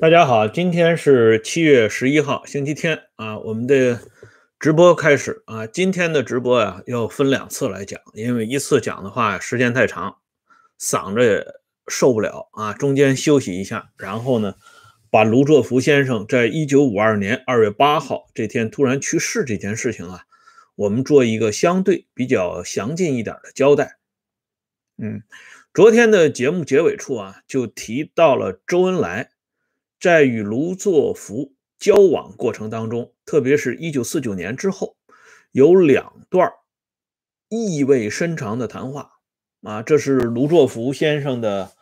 大家好，今天是七月十一号，星期天啊，我们的直播开始啊。今天的直播呀，要分两次来讲，因为一次讲的话时间太长，嗓子也受不了啊。中间休息一下，然后呢，把卢作孚先生在一九五二年二月八号这天突然去世这件事情啊，我们做一个相对比较详尽一点的交代。嗯，昨天的节目结尾处啊，就提到了周恩来。在与卢作孚交往过程当中，特别是一九四九年之后，有两段意味深长的谈话啊，这是卢作孚先生的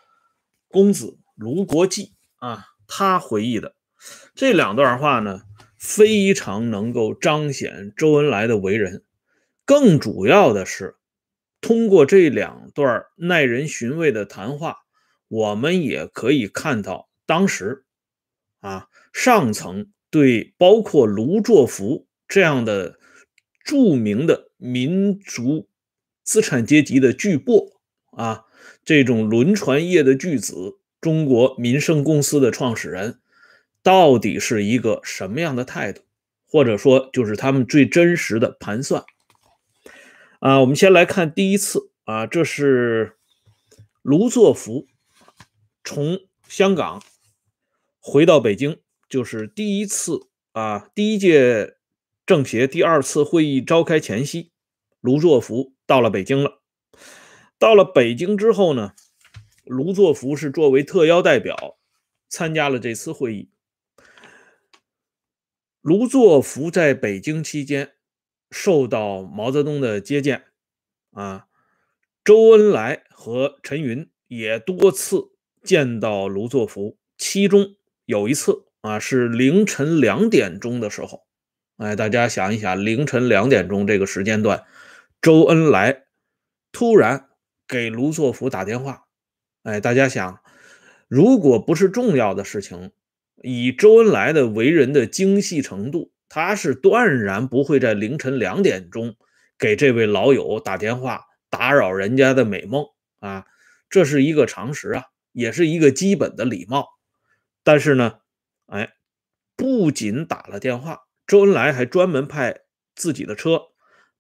公子卢国际啊，他回忆的这两段话呢，非常能够彰显周恩来的为人。更主要的是，通过这两段耐人寻味的谈话，我们也可以看到当时。啊，上层对包括卢作孚这样的著名的民族资产阶级的巨擘啊，这种轮船业的巨子，中国民生公司的创始人，到底是一个什么样的态度？或者说，就是他们最真实的盘算啊？我们先来看第一次啊，这是卢作孚从香港。回到北京，就是第一次啊，第一届政协第二次会议召开前夕，卢作孚到了北京了。到了北京之后呢，卢作孚是作为特邀代表参加了这次会议。卢作孚在北京期间受到毛泽东的接见，啊，周恩来和陈云也多次见到卢作孚，其中。有一次啊，是凌晨两点钟的时候，哎，大家想一想，凌晨两点钟这个时间段，周恩来突然给卢作孚打电话，哎，大家想，如果不是重要的事情，以周恩来的为人的精细程度，他是断然不会在凌晨两点钟给这位老友打电话，打扰人家的美梦啊，这是一个常识啊，也是一个基本的礼貌。但是呢，哎，不仅打了电话，周恩来还专门派自己的车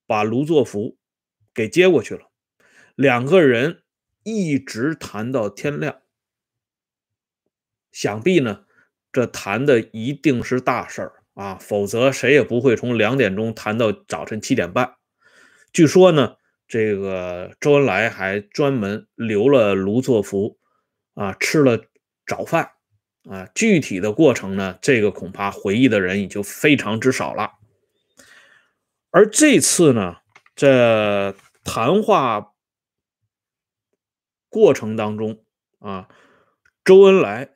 把卢作孚给接过去了。两个人一直谈到天亮，想必呢，这谈的一定是大事儿啊，否则谁也不会从两点钟谈到早晨七点半。据说呢，这个周恩来还专门留了卢作孚啊吃了早饭。啊，具体的过程呢？这个恐怕回忆的人也就非常之少了。而这次呢，这谈话过程当中啊，周恩来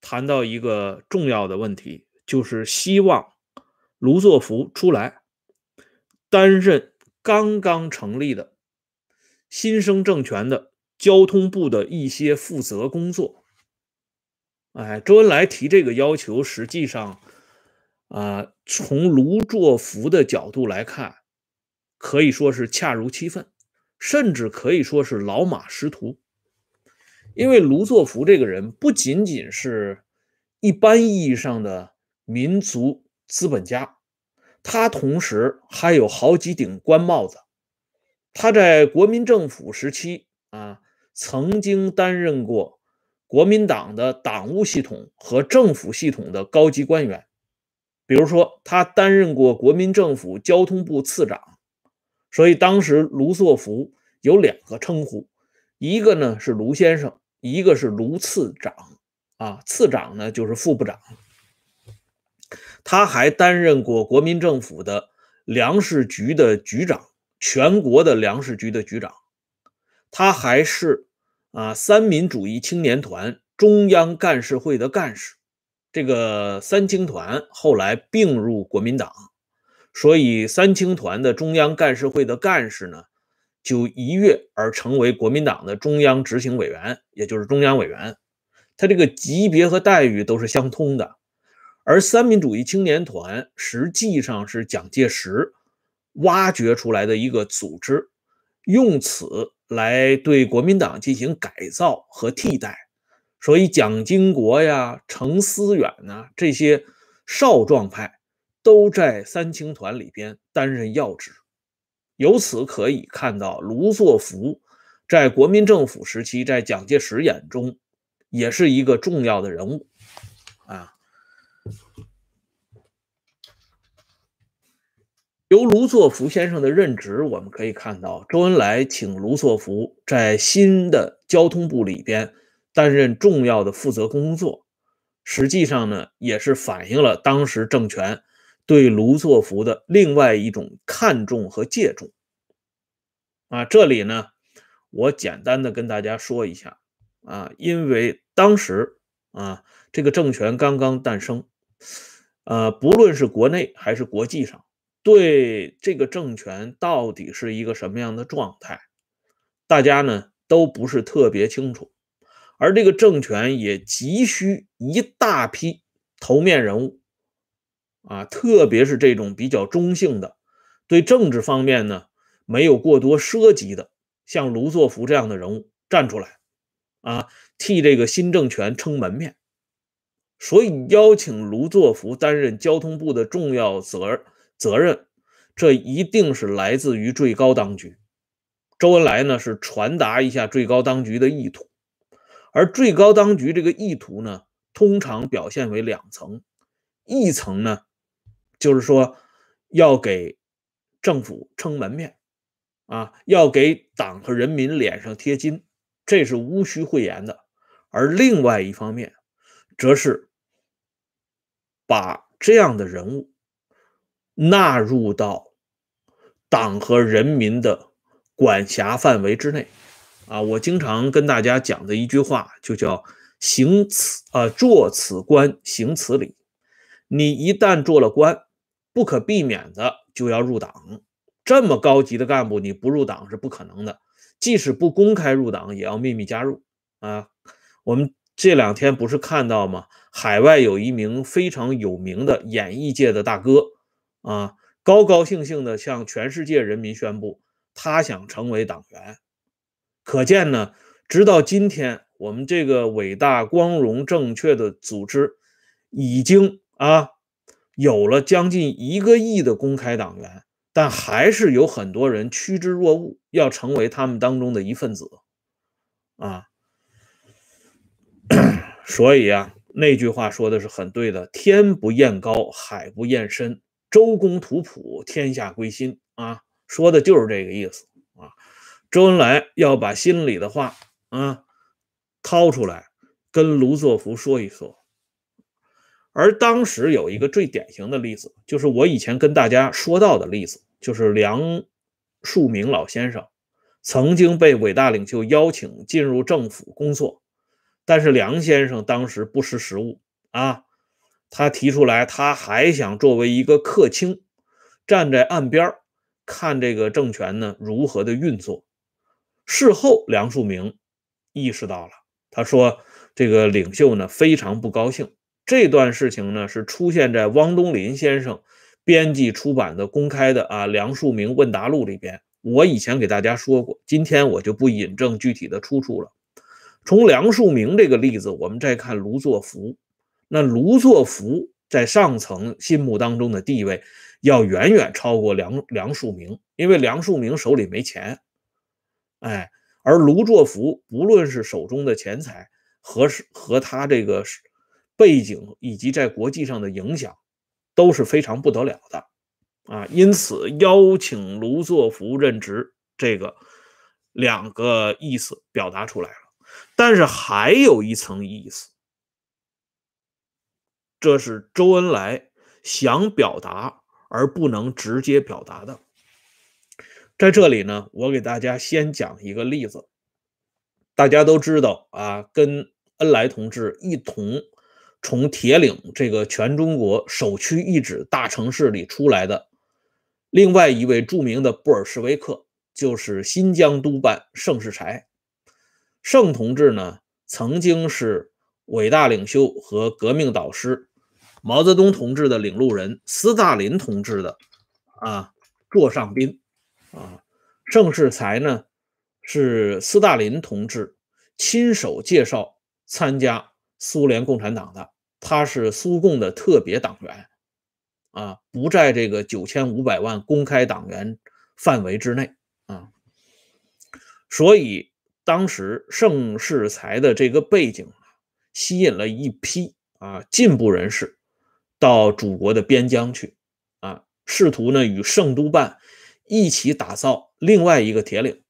谈到一个重要的问题，就是希望卢作孚出来担任刚刚成立的新生政权的交通部的一些负责工作。哎，周恩来提这个要求，实际上，啊，从卢作孚的角度来看，可以说是恰如其分，甚至可以说是老马识途。因为卢作孚这个人不仅仅是一般意义上的民族资本家，他同时还有好几顶官帽子。他在国民政府时期啊，曾经担任过。国民党的党务系统和政府系统的高级官员，比如说，他担任过国民政府交通部次长，所以当时卢作孚有两个称呼，一个呢是卢先生，一个是卢次长。啊，次长呢就是副部长。他还担任过国民政府的粮食局的局长，全国的粮食局的局长。他还是。啊，三民主义青年团中央干事会的干事，这个三青团后来并入国民党，所以三青团的中央干事会的干事呢，就一跃而成为国民党的中央执行委员，也就是中央委员。他这个级别和待遇都是相通的。而三民主义青年团实际上是蒋介石挖掘出来的一个组织，用此。来对国民党进行改造和替代，所以蒋经国呀、程思远呐这些少壮派都在三青团里边担任要职。由此可以看到，卢作孚在国民政府时期，在蒋介石眼中也是一个重要的人物啊。由卢作孚先生的任职，我们可以看到，周恩来请卢作孚在新的交通部里边担任重要的负责工作，实际上呢，也是反映了当时政权对卢作孚的另外一种看重和借重。啊，这里呢，我简单的跟大家说一下啊，因为当时啊，这个政权刚刚诞生，呃，不论是国内还是国际上。对这个政权到底是一个什么样的状态，大家呢都不是特别清楚，而这个政权也急需一大批头面人物啊，特别是这种比较中性的，对政治方面呢没有过多涉及的，像卢作孚这样的人物站出来啊，替这个新政权撑门面，所以邀请卢作孚担任交通部的重要责任。责任，这一定是来自于最高当局。周恩来呢是传达一下最高当局的意图，而最高当局这个意图呢，通常表现为两层：一层呢，就是说要给政府撑门面，啊，要给党和人民脸上贴金，这是无需讳言的；而另外一方面，则是把这样的人物。纳入到党和人民的管辖范围之内啊！我经常跟大家讲的一句话，就叫“行此啊，做此官，行此礼”。你一旦做了官，不可避免的就要入党。这么高级的干部，你不入党是不可能的。即使不公开入党，也要秘密加入啊！我们这两天不是看到吗？海外有一名非常有名的演艺界的大哥。啊，高高兴兴的向全世界人民宣布，他想成为党员。可见呢，直到今天，我们这个伟大、光荣、正确的组织，已经啊有了将近一个亿的公开党员，但还是有很多人趋之若鹜，要成为他们当中的一份子。啊，所以啊，那句话说的是很对的：天不厌高，海不厌深。周公吐哺，天下归心啊，说的就是这个意思啊。周恩来要把心里的话啊掏出来，跟卢作孚说一说。而当时有一个最典型的例子，就是我以前跟大家说到的例子，就是梁漱溟老先生曾经被伟大领袖邀请进入政府工作，但是梁先生当时不识时务啊。他提出来，他还想作为一个客卿，站在岸边看这个政权呢如何的运作。事后，梁漱溟意识到了，他说：“这个领袖呢非常不高兴。”这段事情呢是出现在汪东林先生编辑出版的公开的啊《梁漱溟问答录》里边。我以前给大家说过，今天我就不引证具体的出处了。从梁漱溟这个例子，我们再看卢作孚。那卢作孚在上层心目当中的地位，要远远超过梁梁漱溟，因为梁漱溟手里没钱，哎，而卢作孚不论是手中的钱财和和他这个背景以及在国际上的影响，都是非常不得了的啊。因此邀请卢作孚任职，这个两个意思表达出来了，但是还有一层意思。这是周恩来想表达而不能直接表达的。在这里呢，我给大家先讲一个例子。大家都知道啊，跟恩来同志一同从铁岭这个全中国首屈一指大城市里出来的另外一位著名的布尔什维克，就是新疆督办盛世才。盛同志呢，曾经是伟大领袖和革命导师。毛泽东同志的领路人，斯大林同志的啊座上宾啊，盛世才呢是斯大林同志亲手介绍参加苏联共产党的，他是苏共的特别党员，啊，不在这个九千五百万公开党员范围之内啊。所以当时盛世才的这个背景吸引了一批啊进步人士到祖国的边疆去啊，试图呢与盛督办一起打造另外一个铁岭。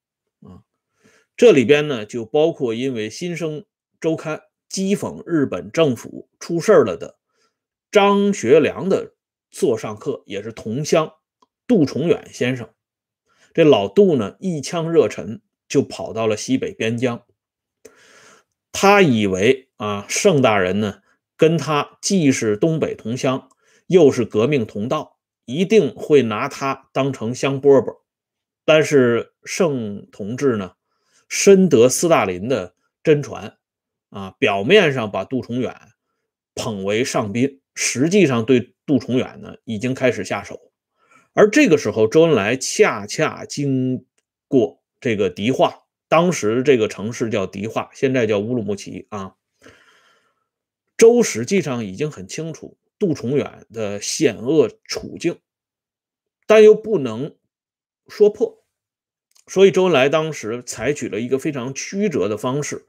啊这里边呢，就包括因为《新生周刊》讥讽日本政府出事了的张学良的座上客，也是同乡杜重远先生。这老杜呢，一腔热忱就跑到了西北边疆。他以为啊，盛大人呢，跟他既是东北同乡，又是革命同道，一定会拿他当成香饽饽。但是盛同志呢？深得斯大林的真传，啊，表面上把杜重远捧为上宾，实际上对杜重远呢已经开始下手。而这个时候，周恩来恰恰经过这个迪化，当时这个城市叫迪化，现在叫乌鲁木齐啊。周实际上已经很清楚杜重远的险恶处境，但又不能说破。所以周恩来当时采取了一个非常曲折的方式，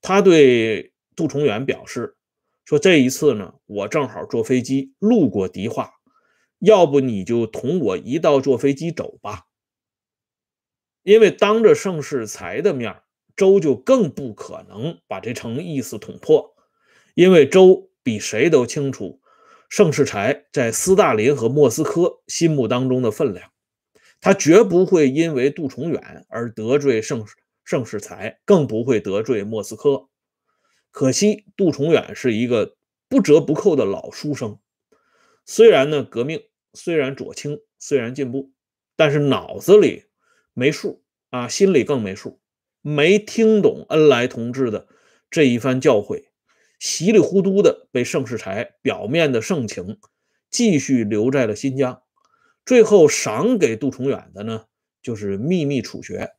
他对杜重远表示说：“这一次呢，我正好坐飞机路过迪化，要不你就同我一道坐飞机走吧。”因为当着盛世才的面，周就更不可能把这层意思捅破，因为周比谁都清楚盛世才在斯大林和莫斯科心目当中的分量。他绝不会因为杜重远而得罪盛盛世才，更不会得罪莫斯科。可惜杜重远是一个不折不扣的老书生，虽然呢革命，虽然左倾，虽然进步，但是脑子里没数啊，心里更没数，没听懂恩来同志的这一番教诲，稀里糊涂的被盛世才表面的盛情继续留在了新疆。最后赏给杜重远的呢，就是秘密处决。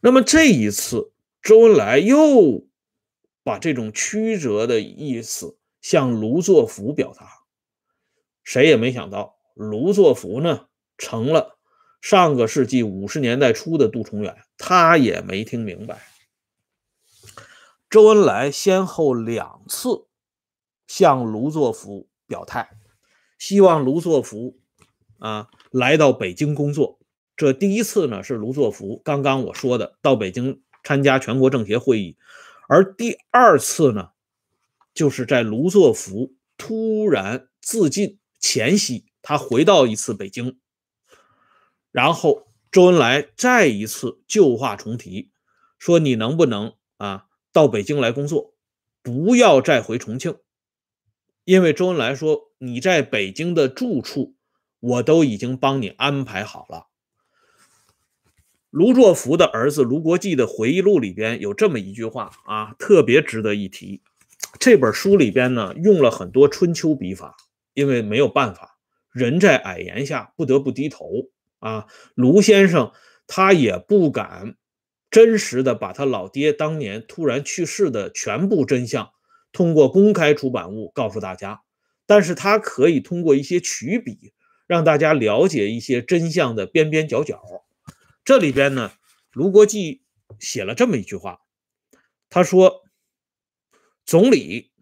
那么这一次，周恩来又把这种曲折的意思向卢作孚表达。谁也没想到，卢作孚呢，成了上个世纪五十年代初的杜重远。他也没听明白，周恩来先后两次向卢作孚表态，希望卢作孚。啊，来到北京工作，这第一次呢是卢作孚刚刚我说的到北京参加全国政协会议，而第二次呢，就是在卢作孚突然自尽前夕，他回到一次北京，然后周恩来再一次旧话重提，说你能不能啊到北京来工作，不要再回重庆，因为周恩来说你在北京的住处。我都已经帮你安排好了。卢作孚的儿子卢国际的回忆录里边有这么一句话啊，特别值得一提。这本书里边呢用了很多春秋笔法，因为没有办法，人在矮檐下不得不低头啊。卢先生他也不敢真实的把他老爹当年突然去世的全部真相通过公开出版物告诉大家，但是他可以通过一些曲笔。让大家了解一些真相的边边角角。这里边呢，卢国际写了这么一句话，他说：“总理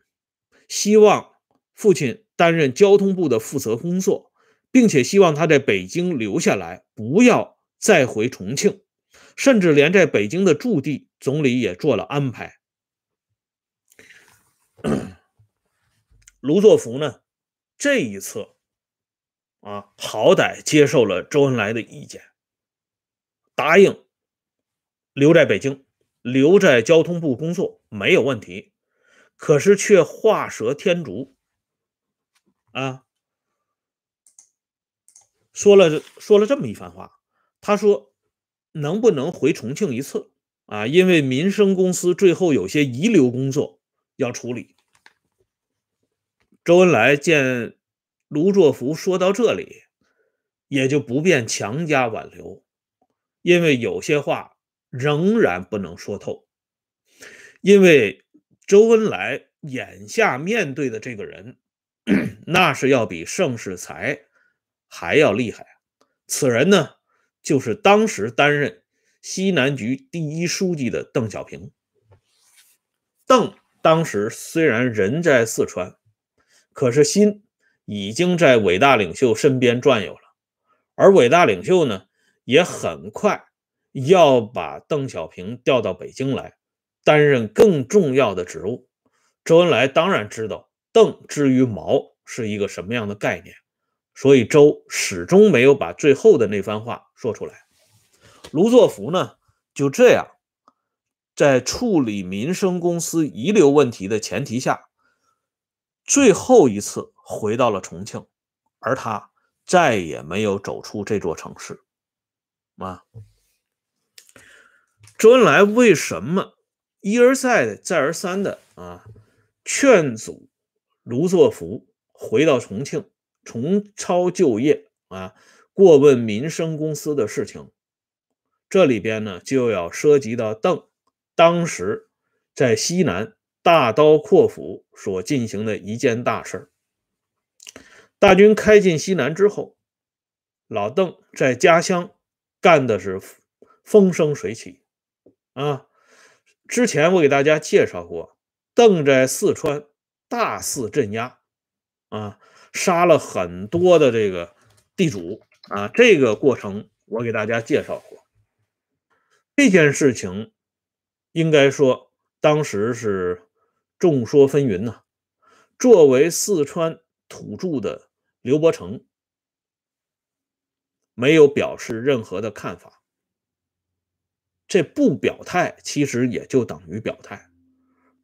希望父亲担任交通部的负责工作，并且希望他在北京留下来，不要再回重庆，甚至连在北京的驻地，总理也做了安排。”卢作孚呢，这一次。啊，好歹接受了周恩来的意见，答应留在北京，留在交通部工作没有问题。可是却画蛇添足，啊，说了说了这么一番话。他说：“能不能回重庆一次啊？因为民生公司最后有些遗留工作要处理。”周恩来见。卢作孚说到这里，也就不便强加挽留，因为有些话仍然不能说透。因为周恩来眼下面对的这个人，那是要比盛世才还要厉害。此人呢，就是当时担任西南局第一书记的邓小平。邓当时虽然人在四川，可是心已经在伟大领袖身边转悠了。而伟大领袖呢，也很快要把邓小平调到北京来，担任更重要的职务。周恩来当然知道邓之于毛是一个什么样的概念。所以周始终没有把最后的那番话说出来。卢作孚呢，就这样，在处理民生公司遗留问题的前提下，最后一次回到了重庆，而他再也没有走出这座城市。啊，周恩来为什么一而再、再而三的啊劝阻卢作孚回到重庆？重操旧业啊，过问民生公司的事情，这里边呢就要涉及到邓当时在西南大刀阔斧所进行的一件大事大军开进西南之后，老邓在家乡干的是风生水起啊。之前我给大家介绍过，邓在四川大肆镇压啊。杀了很多的这个地主啊，这个过程我给大家介绍过。这件事情应该说当时是众说纷纭呐。作为四川土著的刘伯承没有表示任何的看法，这不表态其实也就等于表态。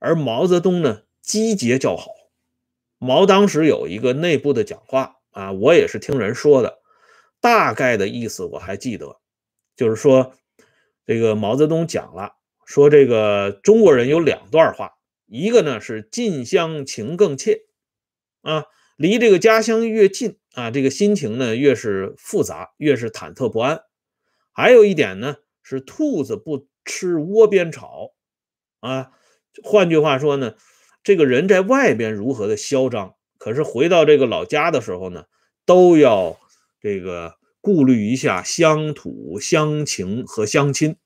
而毛泽东呢，积极叫好。毛当时有一个内部的讲话啊，我也是听人说的，大概的意思我还记得，就是说这个毛泽东讲了，说这个中国人有两段话，一个呢是近乡情更切啊，离这个家乡越近啊，这个心情呢越是复杂，越是忐忑不安。还有一点呢是兔子不吃窝边草啊，换句话说呢。这个人在外边如何的嚣张，可是回到这个老家的时候呢，都要这个顾虑一下乡土、乡情和乡亲，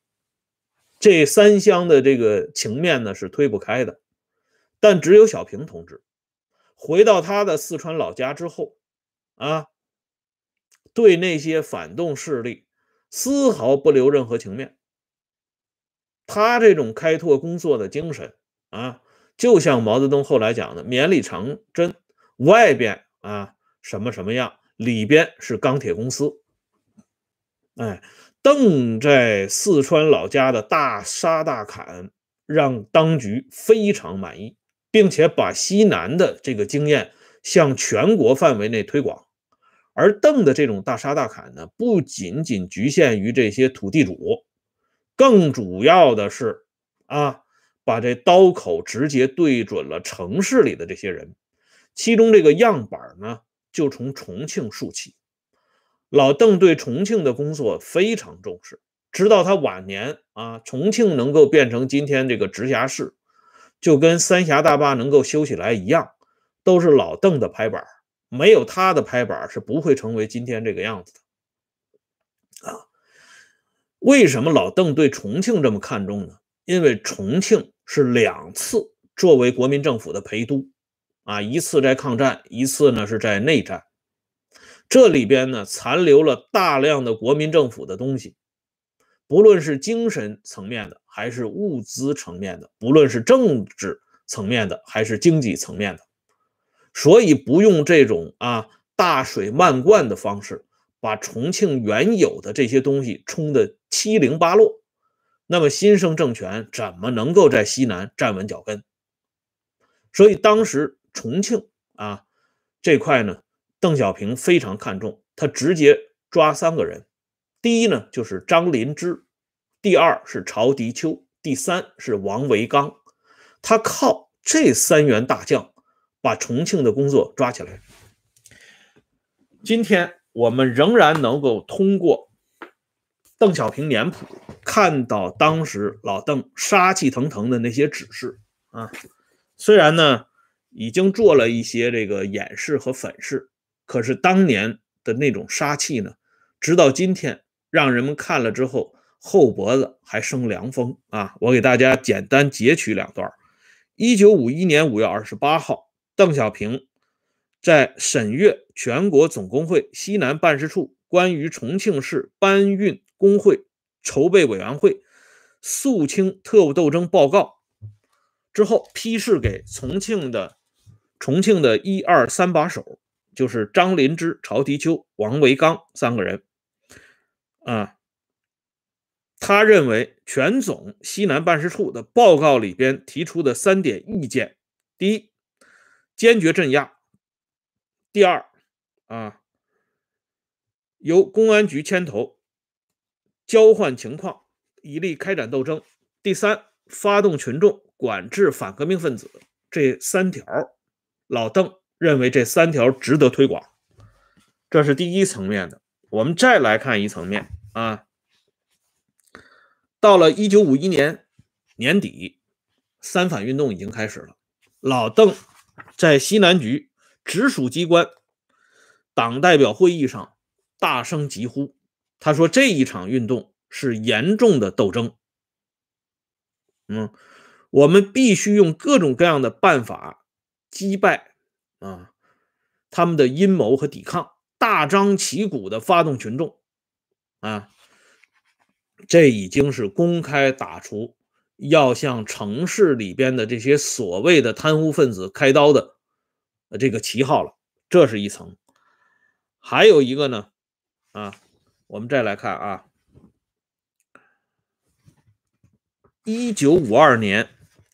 这三乡的这个情面呢是推不开的。但只有小平同志回到他的四川老家之后，啊，对那些反动势力丝毫不留任何情面。他这种开拓工作的精神啊。就像毛泽东后来讲的“绵里藏针”，外边啊什么什么样，里边是钢铁公司。哎，邓在四川老家的大杀大砍，让当局非常满意，并且把西南的这个经验向全国范围内推广。而邓的这种大杀大砍呢，不仅仅局限于这些土地主，更主要的是啊。把这刀口直接对准了城市里的这些人，其中这个样板呢，就从重庆竖起。老邓对重庆的工作非常重视，直到他晚年啊，重庆能够变成今天这个直辖市，就跟三峡大坝能够修起来一样，都是老邓的拍板，没有他的拍板是不会成为今天这个样子的。啊，为什么老邓对重庆这么看重呢？因为重庆。是两次作为国民政府的陪都，啊，一次在抗战，一次呢是在内战。这里边呢残留了大量的国民政府的东西，不论是精神层面的，还是物资层面的，不论是政治层面的，还是经济层面的，所以不用这种啊大水漫灌的方式，把重庆原有的这些东西冲得七零八落。那么新生政权怎么能够在西南站稳脚跟？所以当时重庆啊这块呢，邓小平非常看重，他直接抓三个人：第一呢就是张林芝，第二是曹迪秋，第三是王维刚。他靠这三员大将把重庆的工作抓起来。今天我们仍然能够通过。邓小平年谱看到当时老邓杀气腾腾的那些指示啊，虽然呢已经做了一些这个掩饰和粉饰，可是当年的那种杀气呢，直到今天让人们看了之后后脖子还生凉风啊！我给大家简单截取两段：一九五一年五月二十八号，邓小平在审阅全国总工会西南办事处关于重庆市搬运工会筹备委员会肃清特务斗争报告。之后批示给重庆的重庆的一二三把手，就是张林芝、曹迪秋、王维刚三个人。啊，他认为全总西南办事处的报告里边提出的三点意见：第一，坚决镇压；第二，啊，由公安局牵头交换情况，以利开展斗争；第三，发动群众。管制反革命分子这三条，老邓认为这三条值得推广，这是第一层面的。我们再来看一层面啊，到了一九五一年年底，三反运动已经开始了。老邓在西南局直属机关党代表会议上大声疾呼，他说这一场运动是严重的斗争，嗯。我们必须用各种各样的办法击败啊他们的阴谋和抵抗，大张旗鼓的发动群众啊，这已经是公开打出要向城市里边的这些所谓的贪污分子开刀的这个旗号了。这是一层，还有一个呢啊，我们再来看啊，一九五二年。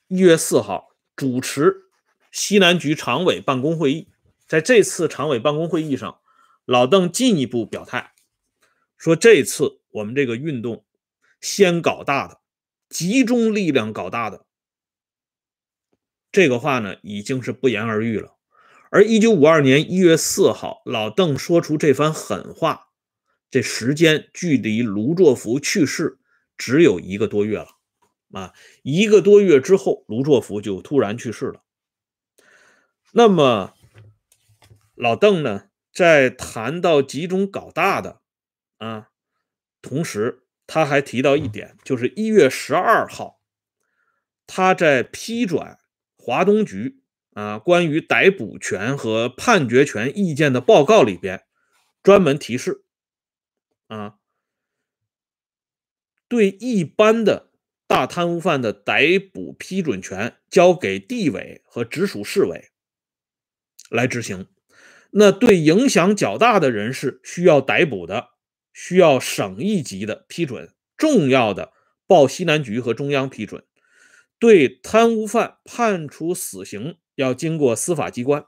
一月四号，主持西南局常委办公会议。在这次常委办公会议上，老邓进一步表态说：“这次我们这个运动先搞大的，集中力量搞大的。”这个话呢，已经是不言而喻了。而一九五二年一月四号，老邓说出这番狠话，这时间距离卢作孚去世只有一个多月了。啊，一个多月之后，卢作孚就突然去世了。那么，老邓呢，在谈到集中搞大的啊，同时他还提到一点，就是一月十二号，他在批转华东局啊关于逮捕权和判决权意见的报告里边，专门提示啊，对一般的。大贪污犯的逮捕批准权交给地委和直属市委来执行。那对影响较大的人士需要逮捕的，需要省一级的批准；重要的报西南局和中央批准。对贪污犯判处死刑要经过司法机关。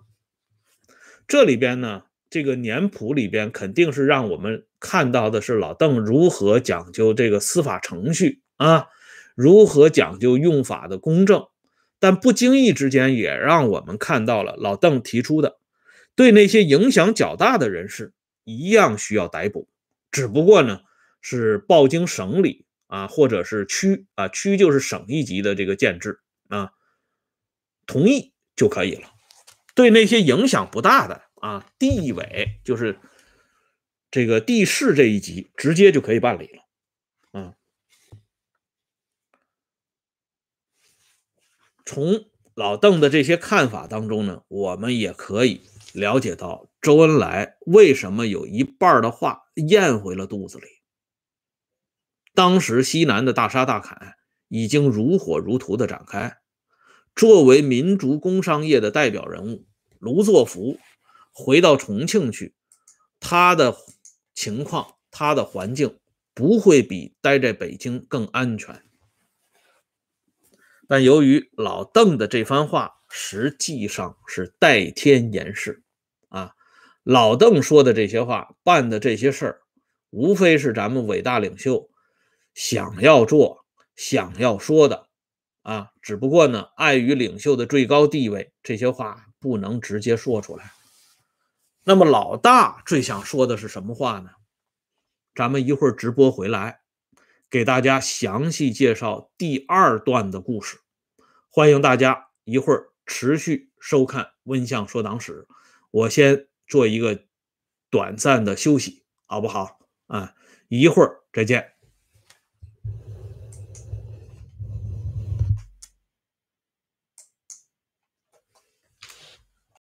这里边呢，这个年谱里边肯定是让我们看到的是老邓如何讲究这个司法程序啊。如何讲究用法的公正，但不经意之间也让我们看到了老邓提出的，对那些影响较大的人士一样需要逮捕，只不过呢是报经省里啊，或者是区啊，区就是省一级的这个建制啊，同意就可以了。对那些影响不大的啊，地委就是这个地市这一级，直接就可以办理了。从老邓的这些看法当中呢，我们也可以了解到周恩来为什么有一半的话咽回了肚子里。当时西南的大杀大砍已经如火如荼的展开，作为民族工商业的代表人物，卢作孚回到重庆去，他的情况、他的环境不会比待在北京更安全。但由于老邓的这番话实际上是代天言事啊，老邓说的这些话、办的这些事儿，无非是咱们伟大领袖想要做、想要说的啊。只不过呢，碍于领袖的最高地位，这些话不能直接说出来。那么老大最想说的是什么话呢？咱们一会儿直播回来，给大家详细介绍第二段的故事。欢迎大家一会儿持续收看《温相说党史》，我先做一个短暂的休息，好不好？啊，一会儿再见。